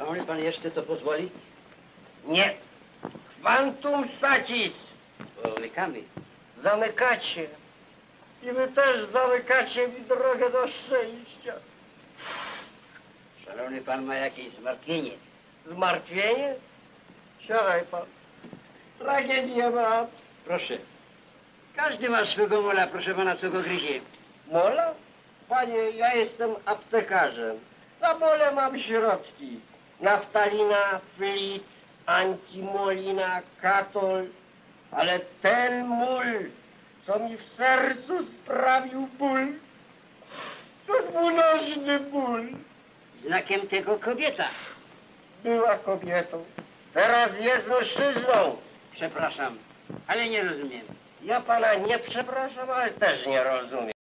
Szanowny pan jeszcze co pozwoli? Nie. Quantum satis. Łykamy. Zamykacie. I wy też zamykacie mi drogę do szczęścia. Szanowny pan ma jakieś zmartwienie. Zmartwienie? Siadaj pan. Tragedię mam. Proszę. Każdy ma swego mola, proszę pana, co go gryzie. Mola? Panie, ja jestem aptekarzem. Na mole mam środki. Naftalina, flit, antimolina, katol. Ale ten mól, co mi w sercu sprawił ból, to dwunożny ból. Znakiem tego kobieta. Była kobietą. Teraz jest mężczyzną. Przepraszam, ale nie rozumiem. Ja pana nie przepraszam, ale też nie rozumiem.